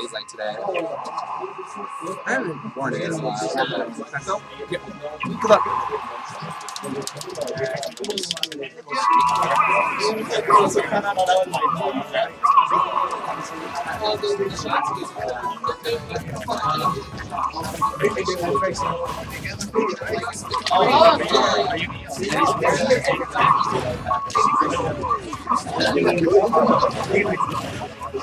days like today. I haven't been born in a while. So, yeah. Good luck.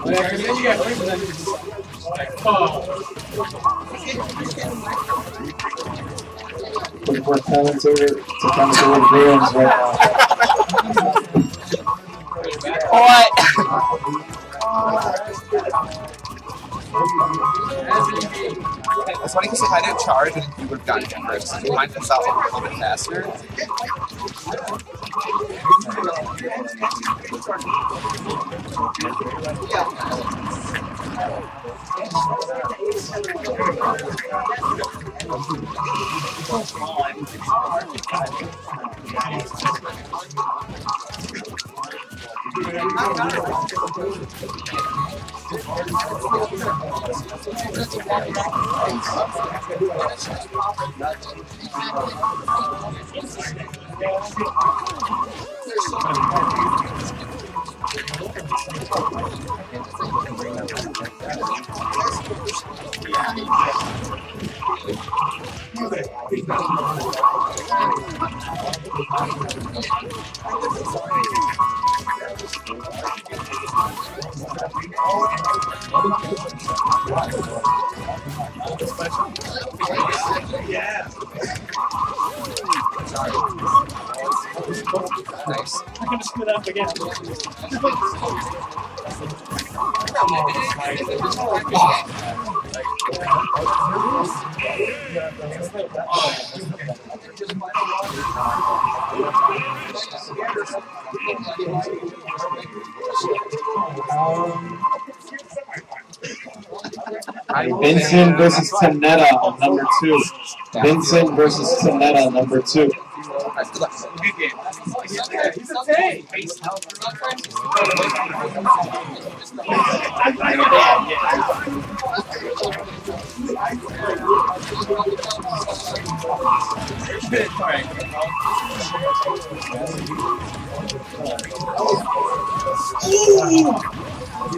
Holy We're coming to it, to come to the ruins right now. It's funny because if I didn't charge, and you would have gotten it first. Mine comes out a little bit faster. I'm going to go to Nice. I'm gonna screw that up again. Vincent versus Tanetta on number two. Vincent versus Tanetta, number two. That's good luck. Ooh!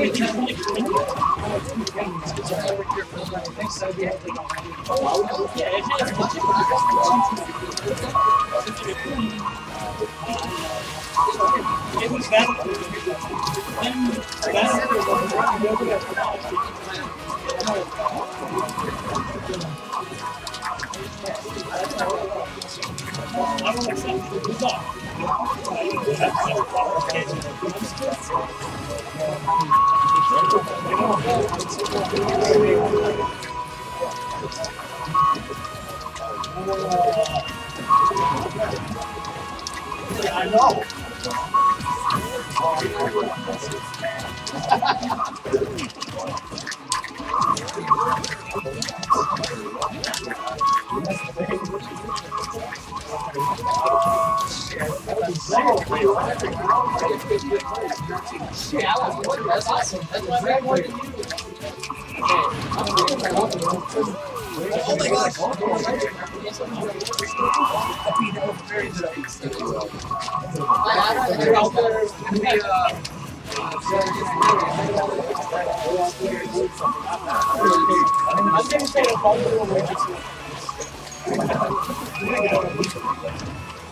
I don't accept the result. I know. Oh my gosh. I'm to say a.